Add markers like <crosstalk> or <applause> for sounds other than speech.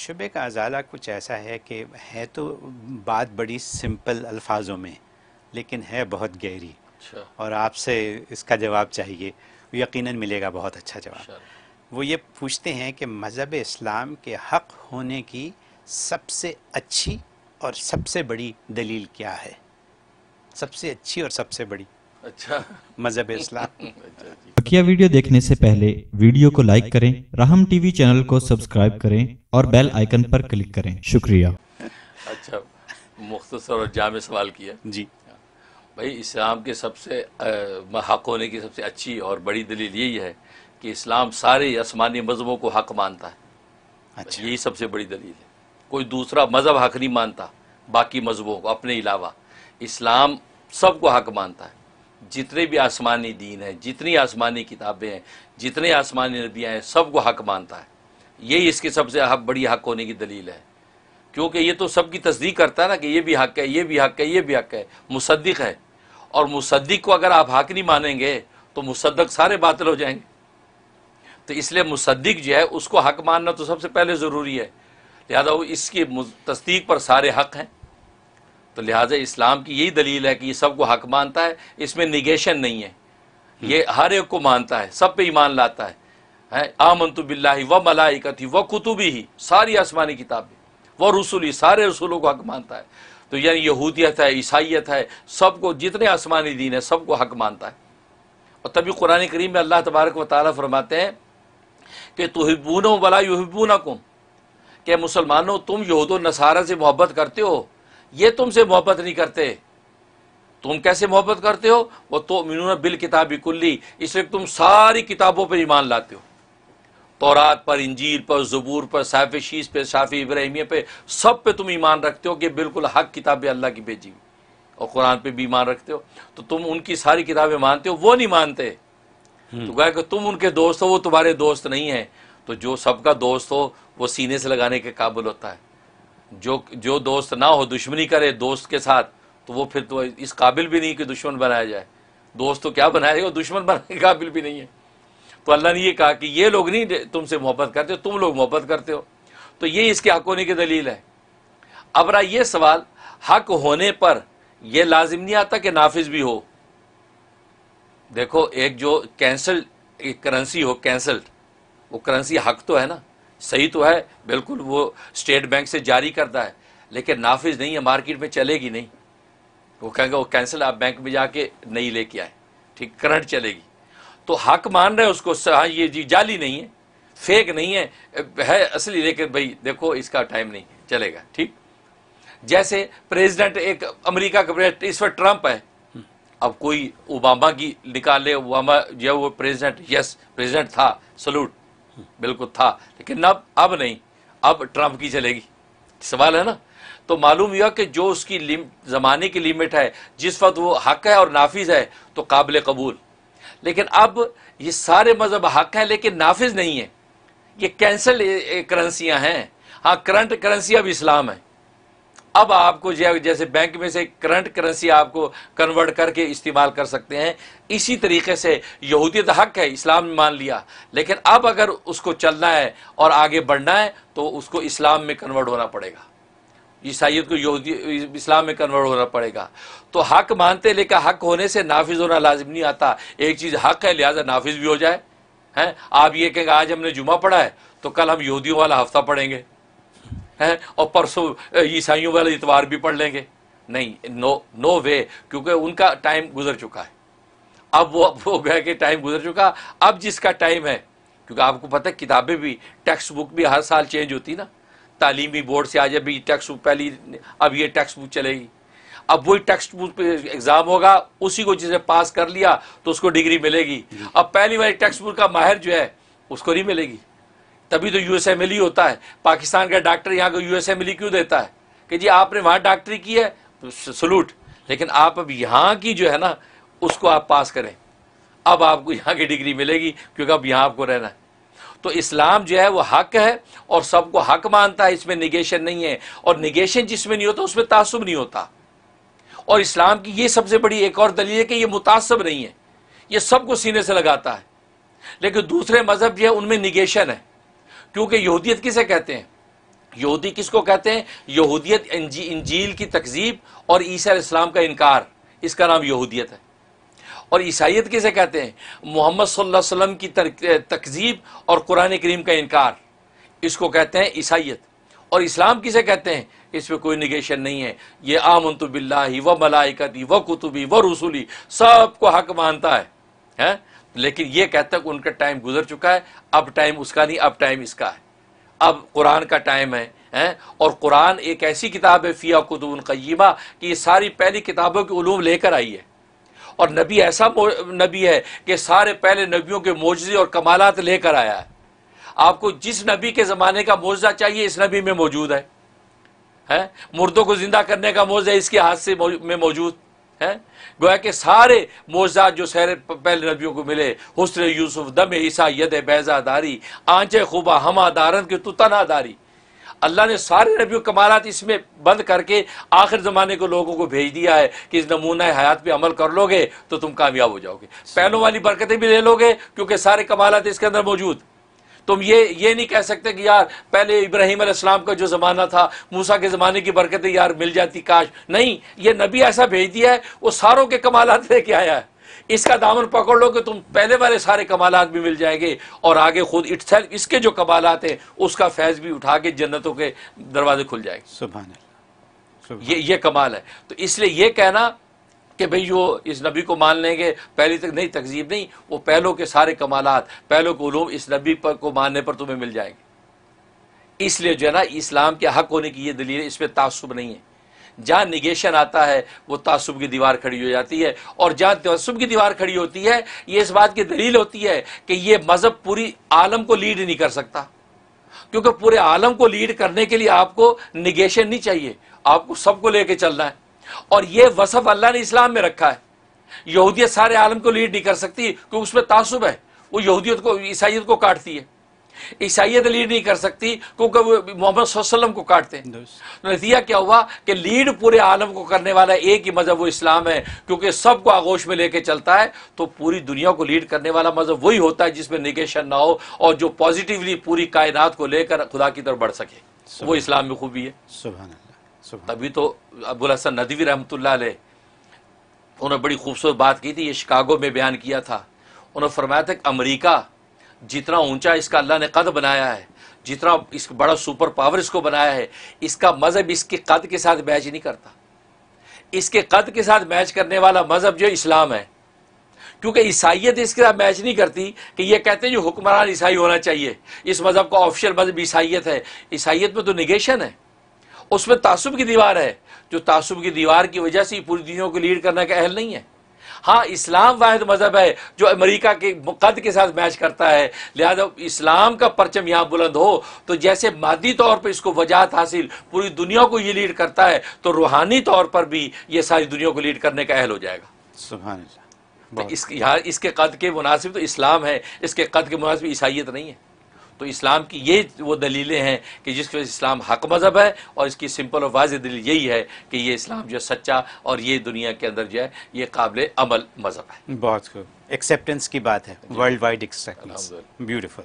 शुबे का अजाला कुछ ऐसा है कि है तो बात बड़ी सिंपल अल्फाजों में लेकिन है बहुत गहरी। अच्छा। और आपसे इसका जवाब चाहिए यकीनन मिलेगा बहुत अच्छा जवाब। वो ये पूछते हैं कि मज़हब इस्लाम के हक़ होने की सबसे अच्छी और सबसे बड़ी दलील क्या है? सबसे अच्छी और सबसे बड़ी। अच्छा। मज़हब इस्लाम। <laughs> अच्छा बकिया वीडियो देखने से पहले वीडियो को लाइक करें राहम टीवी चैनल को सब्सक्राइब करें। और बेल आइकन पर क्लिक करें। शुक्रिया। अच्छा मुख्तसर और जाम सवाल किया। जी। भाई इस्लाम के सबसे हक होने की सबसे अच्छी और बड़ी दलील यही है कि इस्लाम सारे आसमानी मजहबों को हक मानता है। अच्छा। यही सबसे बड़ी दलील है। कोई दूसरा मज़हब हक नहीं मानता बाकी मज़हबों को अपने अलावा। इस्लाम सबको हक मानता है। जितने भी आसमानी दीन हैं जितनी आसमानी किताबें हैं जितने आसमानी नबियाँ हैं सबको हक मानता है। यही इसकी सबसे हक, बड़ी हक होने की दलील है। क्योंकि ये तो सबकी तस्दीक करता है ना कि ये भी हक है, ये भी हक है, ये भी हक है। मुसद्दिक है। और मुसद्दिक को अगर आप हक नहीं मानेंगे तो मुसद्दक सारे बातिल हो जाएँगे। तो इसलिए मुसद्दिक जो है, उसको हक मानना तो सबसे पहले ज़रूरी है। लिहाजा वो इसकी तस्दीक पर सारे हक हैं। तो लिहाजा इस्लाम की यही दलील है कि ये सबको हक मानता है, इसमें निगेशन नहीं है। ये हर एक को मानता है, सब पे ईमान लाता है। है? आमंतु बिल्लाहि व मलाइकती व कुतुबी ही सारी आसमानी किताबें। व रसूली, सारे रसूलों को हक मानता है। तो यानी यहूदियत है ईसाइत है, सबको जितने आसमानी दीन है, सबको हक मानता है। और तभी कुरान करीम में अल्लाह तबारक व ताली फरमाते हैं कि तुहिबून वला युहिबून कुम कि मुसलमानों, तुम यहूद नसारा से मोहब्बत करते हो। ये तुमसे मोहब्बत नहीं करते। तुम कैसे मोहब्बत करते हो? वो तो मिनून बिल किताबी कुल्ली। इसलिए तुम सारी किताबों पर ईमान लाते हो। तौरात पर इंजील पर ज़बूर पर साफ़ शीस पे साफ़ी इब्राहिमिया पे सब पे तुम ईमान रखते हो कि बिल्कुल हक किताबें अल्लाह की भेजी हुई। और कुरान पे भी ईमान रखते हो। तो तुम उनकी सारी किताबें मानते हो वो नहीं मानते। तो कहा कि तुम उनके दोस्त हो वो तुम्हारे दोस्त नहीं है। तो जो सबका दोस्त हो वो सीने से लगाने के काबिल होता है। जो जो दोस्त ना हो दुश्मनी करे दोस्त के साथ तो वो फिर तो इस काबिल भी नहीं कि दुश्मन बनाया जाए। दोस्त तो क्या बनाएगा? दुश्मन बनाने के काबिल भी नहीं है। तो अल्लाह ने ये कहा कि ये लोग नहीं तुमसे मोहब्बत करते, तुम लोग मोहब्बत करते हो। तो ये इसके हक होने की दलील है। अब रहा ये सवाल, हक होने पर यह लाजिम नहीं आता कि नाफिज भी हो? देखो, एक जो कैंसल करेंसी हो कैंसल्ड वो करेंसी हक तो है ना, सही तो है, बिल्कुल वो स्टेट बैंक से जारी करता है, लेकिन नाफिज नहीं है मार्केट में चलेगी नहीं। वो कहेंगे, वो कैंसिल आप बैंक में जाके नहीं लेके आए, ठीक करंट चलेगी। तो हक मान रहे हैं उसको हाँ ये जी जाली नहीं है, फेक नहीं है है असली, लेकिन भाई देखो, इसका टाइम नहीं, चलेगा, ठीक? जैसे प्रेसिडेंट एक अमेरिका का प्रेसिडेंट, इस वक्त ट्रंप है। अब कोई ओबामा की निकाले, ओबामा जो वो प्रेसिडेंट यस प्रेसिडेंट था सलूट बिल्कुल था, लेकिन अब अब नहीं, अब ट्रंप की चलेगी, सवाल है ना? तो मालूम हुआ कि जो उसकी ज़माने की लिमिट है, जिस वक्त वो हक है और नाफिज है तो काबिल कबूल लेकिन अब ये सारे मज़हब हक हैं, लेकिन नाफिज नहीं है ये कैंसल करेंसियाँ हैं। हाँ करंट करेंसी अब इस्लाम है। अब आपको जैसे बैंक में से करंट करेंसी आपको कन्वर्ट करके इस्तेमाल कर सकते हैं। इसी तरीके से यहूदियत हक है, इस्लाम में मान लिया। लेकिन अब अगर उसको चलना है और आगे बढ़ना है तो उसको इस्लाम में कन्वर्ट होना पड़ेगा। ईसाइत को यहूदी, इस्लाम में कन्वर्ट होना पड़ेगा। तो हक मानते लेकिन हक होने से नाफिज होना लाजिम नहीं आता। एक चीज़ हक है, लिहाजा नाफिज भी हो जाए, हैं? आप ये कहेंगे, आज हमने जुमा पढ़ा है तो कल हम यहूदियों वाला हफ़्ता पढ़ेंगे, हैं? और परसों ईसाइयों वाला इतवार भी पढ़ लेंगे। नहीं नो नो वे क्योंकि उनका टाइम गुजर चुका है। अब वो वो गए कि टाइम गुजर चुका। अब जिसका टाइम है, क्योंकि आपको पता है, किताबें भी टेक्स्ट बुक भी हर साल चेंज होती ना। तालीमी बोर्ड से आज अभी टेक्स्ट बुक पहली अब ये टेक्स्ट बुक चलेगी। अब वही टेक्स्ट बुक पे एग्ज़ाम होगा उसी को जिसे पास कर लिया तो उसको डिग्री मिलेगी। अब पहली वाली टेक्स्ट बुक का माहिर जो है उसको नहीं मिलेगी। तभी तो यूएसएमएल ही होता है। पाकिस्तान का डॉक्टर यहाँ को यू एस एम यूएसएमएल क्यों देता है? कि जी आपने वहाँ डॉक्टरी की है सलूट लेकिन आप अब यहाँ की जो है ना उसको आप पास करें। अब आपको यहाँ की डिग्री मिलेगी क्योंकि अब यहाँ आपको रहना है। तो इस्लाम जो है वो हक है और सबको हक मानता है इसमें निगेशन नहीं है। और निगेशन जिसमें नहीं होता उसमें तासुब नहीं होता। और इस्लाम की ये सबसे बड़ी एक और दलील है कि ये मुतासब नहीं है। ये सबको सीने से लगाता है। लेकिन दूसरे मज़हब जो है उनमें निगेशन है। क्योंकि यहूदियत किसे कहते हैं? यहूदी किसको कहते हैं? यहूदियत इंजी, इंजील की तकजीब और ईसा इस्लाम का इनकार। इसका नाम यहूदियत है। और ईसाइत किसे कहते हैं? मोहम्मद सल्लल्लाहु की तकजीब और कुरान करीम का इनकार। इसको कहते हैं ईसाइत और इस्लाम किसे कहते हैं? इसमें कोई निगेशन नहीं है। ये आमन तो बिल्लाही व मलाइकती व कुतुबी व रसूली, सबको हक मानता है, हैं? लेकिन ये कहता है उनका टाइम गुजर चुका है, अब टाइम उसका नहीं, अब टाइम इसका है। अब कुरान का टाइम है, हैं? और कुरान एक ऐसी किताब है, फ़िया कुतुबन क़य्यमा, कि ये सारी पहली किताबों की उलूम लेकर आई है। और नबी ऐसा नबी है कि सारे पहले नबियों के मोजे और कमालत लेकर आया है। आपको जिस नबी के ज़माने का मुआवजा चाहिए, इस नबी में मौजूद है। है? मुर्दों को ज़िंदा करने का मुआवजा इसके हाथ से में मौजूद। है? गोया के सारे मोजात जो सहरे पहले नबियों को मिले, हुस्न यूसुफ, दम ईसा यद बैजादारी आंचे खुबा के तुतनादारी अल्लाह ने सारे नबी कमालत इसमें बंद करके आखिर ज़माने को लोगों को भेज दिया है कि इस नमूना हयात पे अमल कर लोगे तो तुम कामयाब हो जाओगे। पहलों वाली बरकतें भी ले लोगे, क्योंकि सारे कमालत इसके अंदर मौजूद। तुम ये ये नहीं कह सकते कि यार, पहले इब्राहिम अलैहिस्सलाम का जो ज़माना था, मूसा के ज़माने की बरकतें यार मिल जाती, काश। नहीं, ये नबी ऐसा भेज दिया है, वो सारों के कमालत लेके आया है। इसका दामन पकड़ लो कि तुम पहले वाले सारे कमालत भी मिल जाएँगे और आगे खुद इट्सेल्फ इसके जो कमालत हैं उसका फैज भी उठा के जन्नतों के दरवाजे खुल जाएँगे। सुबह ये ये कमाल है। तो इसलिए ये कहना कि भाई जो इस नबी को मान लेंगे पहली तक नहीं तकजीब नहीं वो पहलों के सारे कमालत पहलों के उलूम इस नबी पर को मानने पर तुम्हें मिल जाएँगे। इसलिए जो है ना इस्लाम के हक होने की ये दलील इस पर तासुब नहीं है। जहाँ निगेशन आता है, वो तासुब की दीवार खड़ी हो जाती है। और जहाँ तसुब की दीवार खड़ी होती है, ये इस बात की दलील होती है कि ये मज़हब पूरी आलम को लीड नहीं कर सकता। क्योंकि पूरे आलम को लीड करने के लिए आपको निगेशन नहीं चाहिए। आपको सबको लेके चलना है। और ये वसफ अल्लाह ने इस्लाम में रखा है। यहूदियत सारे आलम को लीड नहीं कर सकती, क्योंकि उसमें तासुब है। वो यहूदियत को ईसाइत को काटती है। ईसाइत लीड नहीं कर सकती क्योंकि वो मोहम्मद वसल्लम को काटते हैं। तो नतीजा क्या हुआ कि लीड पूरे आलम को करने वाला एक ही मज़हब वो इस्लाम है क्योंकि सबको आगोश में लेके चलता है तो पूरी दुनिया को लीड करने वाला मज़हब वही होता है जिसमें निगेशन ना हो और जो पॉजिटिवली पूरी कायनात को लेकर खुदा की तरफ़ बढ़ सके। वो इस्लाम में खूबी है। तभी तो अबुल हसन नदवी रहमत उन्होंने बड़ी खूबसूरत बात की थी ये शिकागो में बयान किया था। उन्होंने फरमाया था कि अमरीका जितना ऊँचा इसका अल्लाह ने कद बनाया है, जितना इस बड़ा सुपर पावर इसको बनाया है, इसका मज़हब इसके कद के साथ मैच नहीं करता। इसके कद के साथ मैच करने वाला मज़हब जो इस्लाम है, क्योंकि ईसाइत इसके साथ मैच नहीं करती कि ये कहते हैं जो हुक्मरान ईसाई होना चाहिए। इस मज़हब का ऑफिशियल मज़हब ईसाइत है। ईसाइत में तो निगेशन है। उसमें तासुब की दीवार है। जो तासुब की दीवार की वजह से पूरी दुनिया को लीड करने का अहल नहीं है। हाँ इस्लाम वाहिद मज़हब है जो अमेरिका के कद के साथ मैच करता है। लिहाजा इस्लाम का परचम यहाँ बुलंद हो तो जैसे मादी तौर पर इसको वजाहत हासिल पूरी दुनिया को ये लीड करता है तो रूहानी तौर पर भी ये सारी दुनिया को लीड करने का अहल हो जाएगा। तो इस यहाँ इसके कद के मुनासिब तो इस्लाम है इसके कद के मुनासिब ईसाइत नहीं है। तो इस्लाम की ये वो दलीलें हैं कि जिसकी वजह इस्लाम हक मज़हब है और इसकी सिंपल और वाज दलील यही है कि ये इस्लाम जो है सच्चा और ये दुनिया के अंदर जो है ये काबिल अमल मज़हब है। बहुत खूब एक्सेप्टेंस की बात है। World wide acceptance beautiful